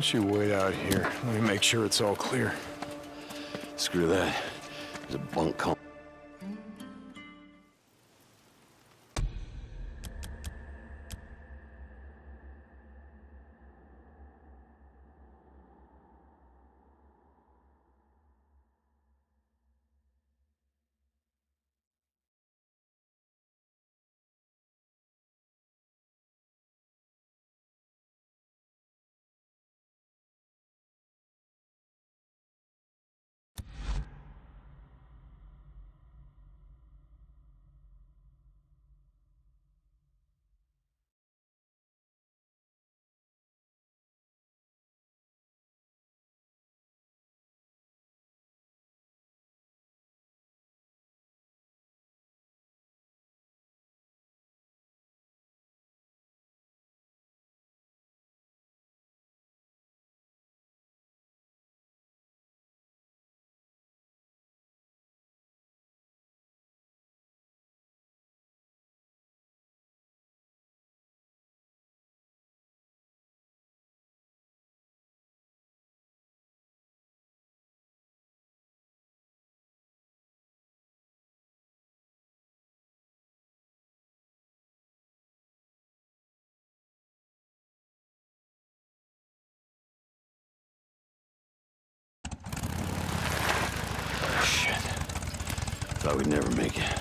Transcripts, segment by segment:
don't you wait out here? Let me make sure it's all clear. Screw that. There's a bunk call. Thought we'd never make it.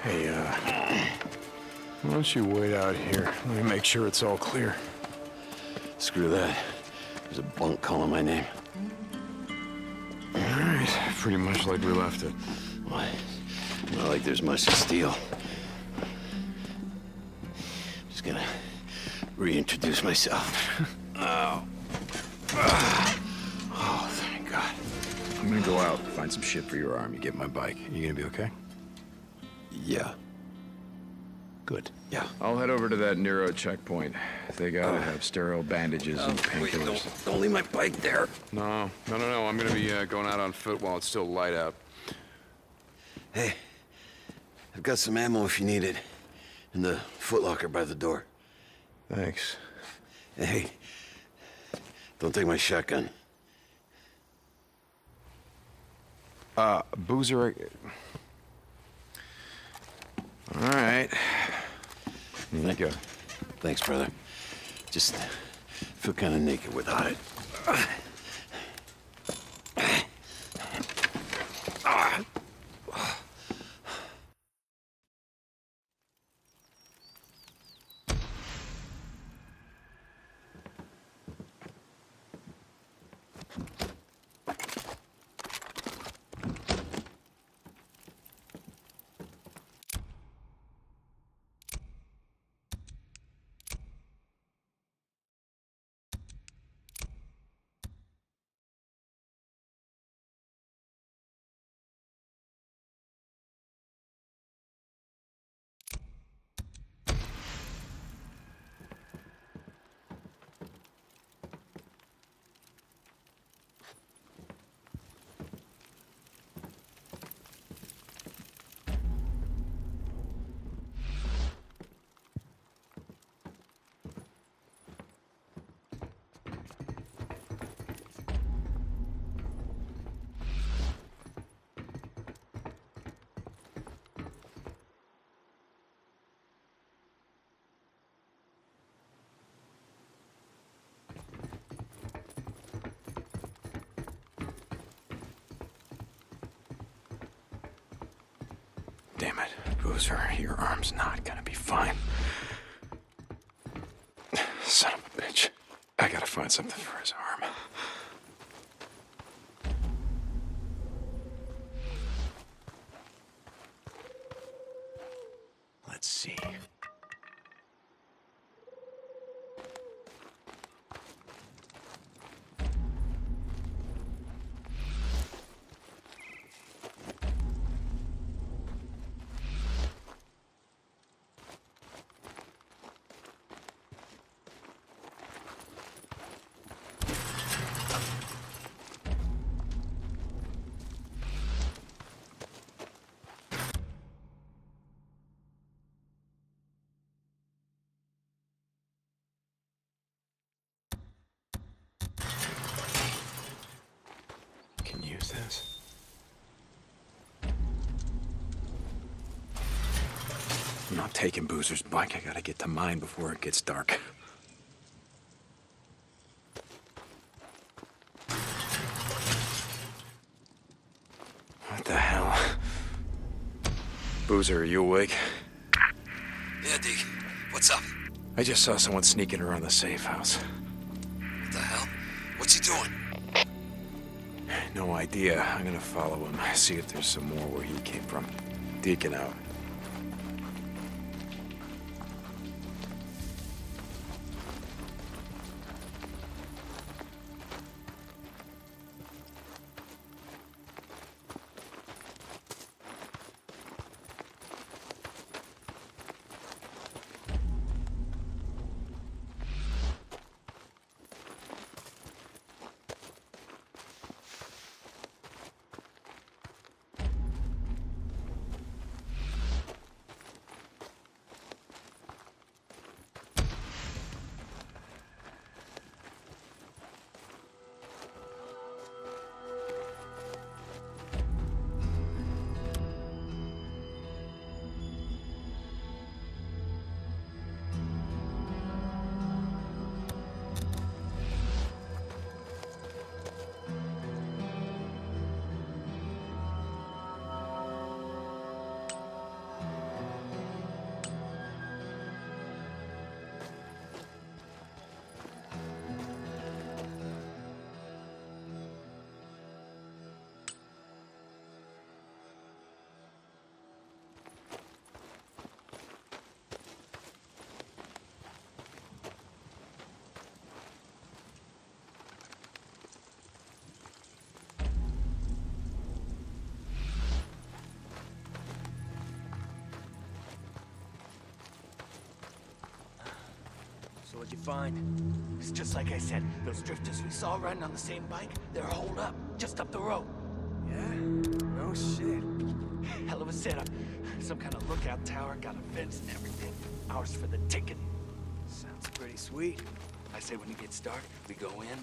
Hey, uh... Why don't you wait out here? Let me make sure it's all clear. Screw that. There's a bunk calling my name. All right, pretty much like we left it. Why? Not like there's much to steal. Just gonna reintroduce myself. I'm gonna go out, find some shit for your arm. You get my bike. You gonna be okay? Yeah. Good. Yeah. I'll head over to that Nero checkpoint. They gotta have sterile bandages and Oh, Wait, painkillers. don't, don't leave my bike there. No, no, no, no. I'm gonna be uh, going out on foot while it's still light out. Hey, I've got some ammo if you need it. In the footlocker by the door. Thanks. Hey, don't take my shotgun. Uh, Boozer... All right. Here you go. Thanks, brother. Just feel kind of naked without it. Damn it, Boozer. Your arm's not gonna be fine. Son of a bitch. I gotta find something for his arm. I'm not taking Boozer's bike. I gotta get to mine before it gets dark. What the hell? Boozer, are you awake? Yeah, Deke. What's up? I just saw someone sneaking around the safe house. What the hell? What's he doing? No idea. I'm gonna follow him, see if there's some more where he came from. Deacon out. What'd you find? It's just like I said. Those drifters we saw riding on the same bike, they're holed up, just up the road. Yeah? No shit. Hell of a setup. Some kind of lookout tower, got a fence and everything. Ours for the taking. Sounds pretty sweet. I say when it gets dark, we go in,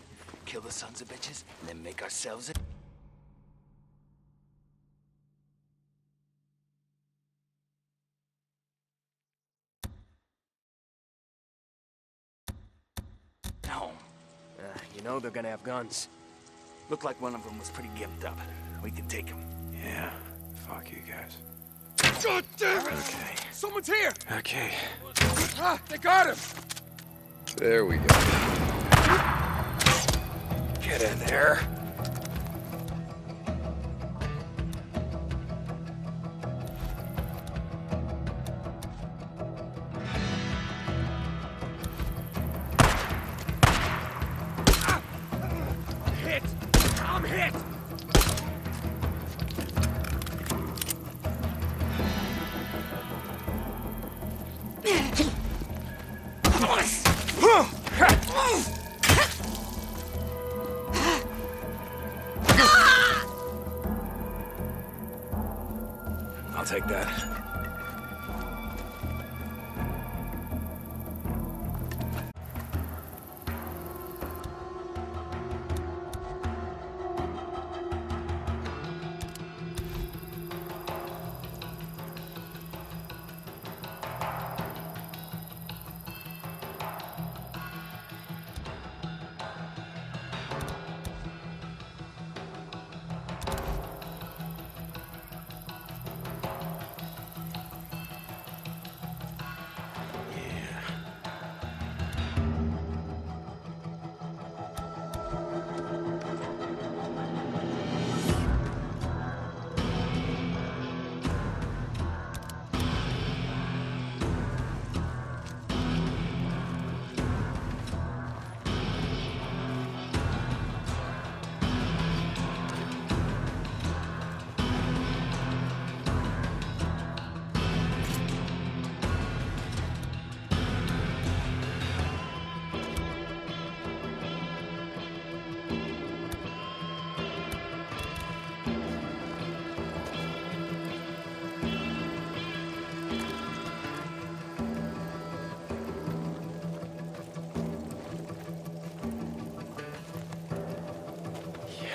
kill the sons of bitches, and then make ourselves a... know they're gonna have guns. Looked like one of them was pretty gimped up. We can take him. Yeah. Fuck you guys. God damn it! Okay. Someone's here! Okay. Ah, they got him! There we go. Get in there.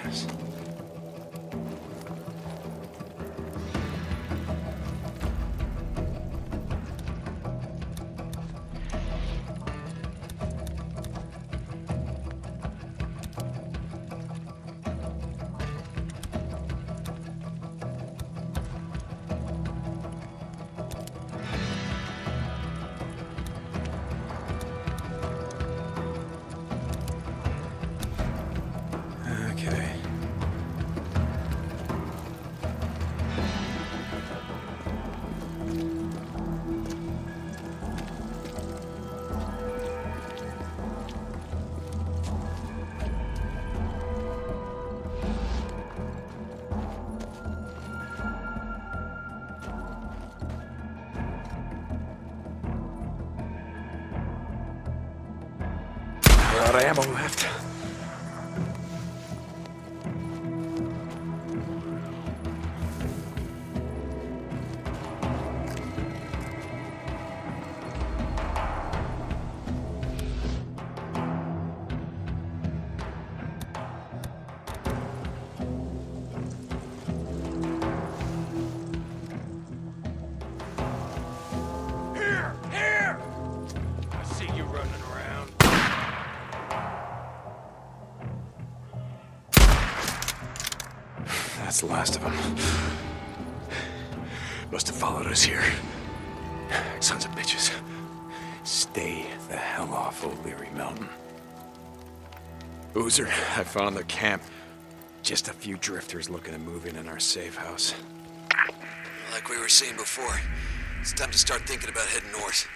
Yes. Out of ammo left. That's the last of them. Must have followed us here. Sons of bitches. Stay the hell off O'Leary Mountain. Boozer, I found the camp. Just a few drifters looking to move in in our safe house. Like we were saying before, it's time to start thinking about heading north.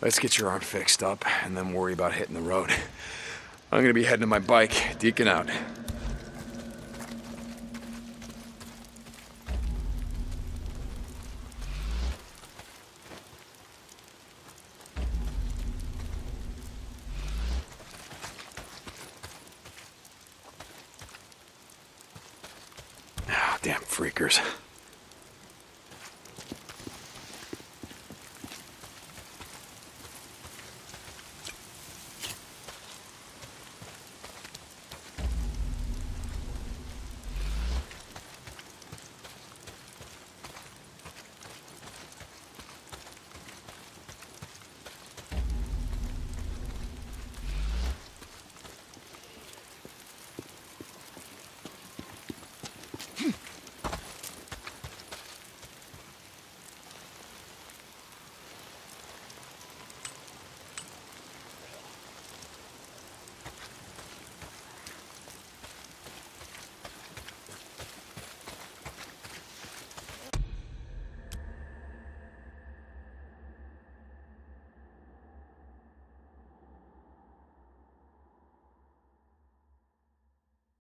Let's get your arm fixed up and then worry about hitting the road. I'm gonna be heading to my bike. Deacon out. Ah, damn freakers.